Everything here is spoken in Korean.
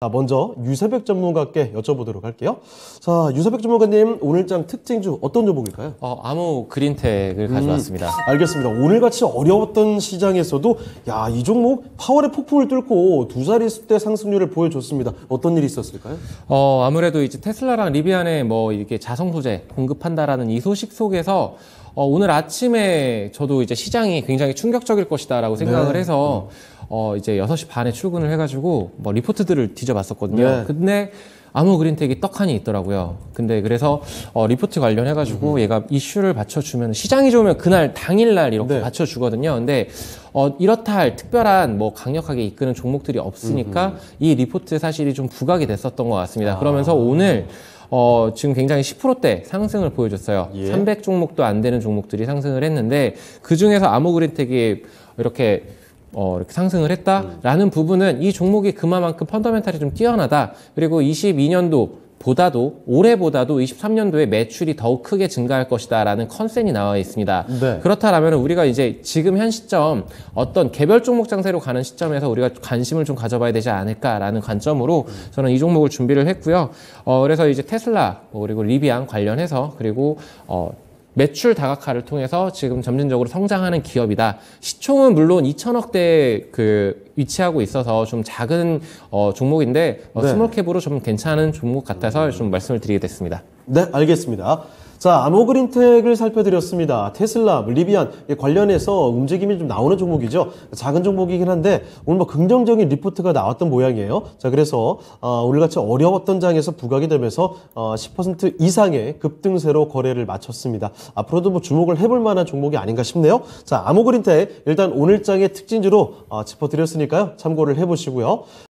자, 먼저 유세백 전문가께 여쭤보도록 할게요. 자, 유세백 전문가님 오늘장 특징주 어떤 종목일까요? 어, 암호 그린텍을 가져왔습니다. 알겠습니다. 오늘같이 어려웠던 시장에서도 야, 이 종목 파월의 폭풍을 뚫고 두 자릿수 상승률을 보여줬습니다. 어떤 일이 있었을까요? 어, 아무래도 이제 테슬라랑 리비안에 뭐 이렇게 자성 소재 공급한다라는 이 소식 속에서 어, 오늘 아침에 저도 이제 시장이 굉장히 충격적일 것이다라고 생각을 네. 해서 어, 이제 6시 반에 출근을 해가지고 뭐 리포트들을 뒤져봤었거든요. 네. 근데 아모그린텍이 떡하니 있더라고요. 근데 그래서 어, 리포트 관련해가지고 얘가 이슈를 받쳐주면 시장이 좋으면 그날 당일날 이렇게 네. 받쳐주거든요. 근데 어, 이렇다 할 특별한 뭐 강력하게 이끄는 종목들이 없으니까 이 리포트 사실이 좀 부각이 됐었던 것 같습니다. 아. 그러면서 오늘 어, 지금 굉장히 10%대 상승을 보여줬어요. 예. 300 종목도 안 되는 종목들이 상승을 했는데 그 중에서 암호그린텍이 이렇게 어, 이렇게 상승을 했다라는 부분은 이 종목이 그만큼 펀더멘탈이 좀 뛰어나다. 그리고 22년도 보다도 올해보다도 23년도에 매출이 더욱 크게 증가할 것이다라는 컨센이 나와 있습니다. 네. 그렇다라면 우리가 이제 지금 현 시점 어떤 개별 종목 장세로 가는 시점에서 우리가 관심을 좀 가져봐야 되지 않을까라는 관점으로 저는 이 종목을 준비를 했고요. 어, 그래서 이제 테슬라 뭐 그리고 리비안 관련해서 그리고 어, 매출 다각화를 통해서 지금 점진적으로 성장하는 기업이다. 시총은 물론 2천억대 그 위치하고 있어서 좀 작은 어, 종목인데 어, 네. small cap으로 좀 괜찮은 종목 같아서 좀 말씀을 드리게 됐습니다. 네, 알겠습니다. 자, 아모그린텍을 살펴드렸습니다. 테슬라, 리비안 관련해서 움직임이 좀 나오는 종목이죠. 작은 종목이긴 한데 오늘 뭐 긍정적인 리포트가 나왔던 모양이에요. 자, 그래서 어, 오늘같이 어려웠던 장에서 부각이 되면서 어, 10% 이상의 급등세로 거래를 마쳤습니다. 앞으로도 뭐 주목을 해볼 만한 종목이 아닌가 싶네요. 자, 아모그린텍 일단 오늘 장의 특징주로 어, 짚어드렸으니까요. 참고를 해보시고요.